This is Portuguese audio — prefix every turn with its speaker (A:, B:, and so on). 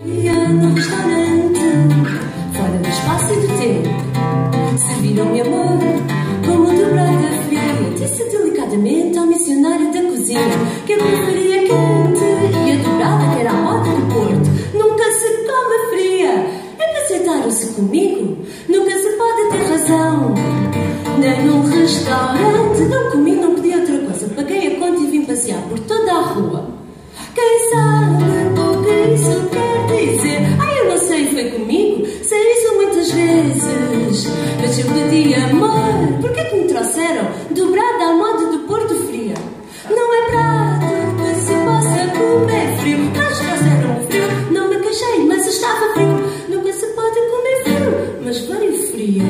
A: no restaurante, fora do espaço e do tempo, serviram-me amor, como dobrada fria, disse delicadamente ao missionário da cozinha que eu preferia quente e a dobrada que era a moda do Porto, nunca se come fria. É que aceitaram-se comigo, nunca se pode ter razão, nem num restaurante do Porto. Mas eu pedi amor. Por que que me trouxeram dobrada ao modo do Porto Frio? Não é prato que se possa comer frio. Mas trouxeram frio, não me queixei, mas estava frio. Nunca se pode comer frio, mas veio frio.